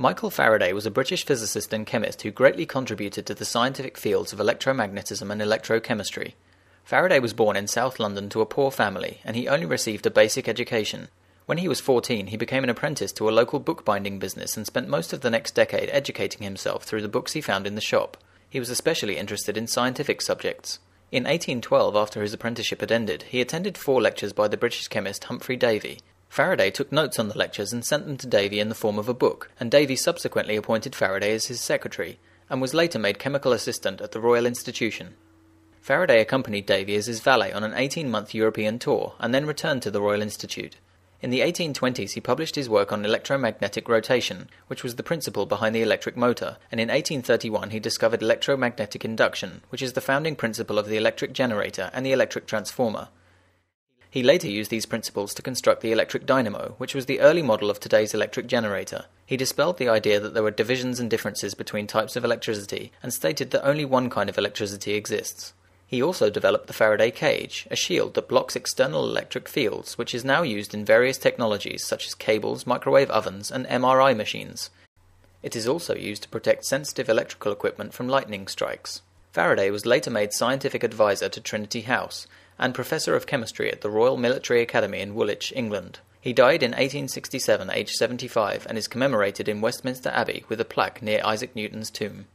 Michael Faraday was a British physicist and chemist who greatly contributed to the scientific fields of electromagnetism and electrochemistry. Faraday was born in South London to a poor family, and he only received a basic education. When he was 14, he became an apprentice to a local bookbinding business and spent most of the next decade educating himself through the books he found in the shop. He was especially interested in scientific subjects. In 1812, after his apprenticeship had ended, he attended four lectures by the British chemist Humphry Davy, Faraday took notes on the lectures and sent them to Davy in the form of a book, and Davy subsequently appointed Faraday as his secretary, and was later made chemical assistant at the Royal Institution. Faraday accompanied Davy as his valet on an 18 month European tour, and then returned to the Royal Institute. In the 1820s, he published his work on electromagnetic rotation, which was the principle behind the electric motor, and in 1831 he discovered electromagnetic induction, which is the founding principle of the electric generator and the electric transformer. He later used these principles to construct the electric dynamo, which was the early model of today's electric generator. He dispelled the idea that there were divisions and differences between types of electricity and stated that only one kind of electricity exists. He also developed the Faraday cage, a shield that blocks external electric fields, which is now used in various technologies such as cables, microwave ovens, and MRI machines. It is also used to protect sensitive electrical equipment from lightning strikes. Faraday was later made scientific advisor to Trinity House, and Professor of Chemistry at the Royal Military Academy in Woolwich, England. He died in 1867, aged 75, and is commemorated in Westminster Abbey with a plaque near Isaac Newton's tomb.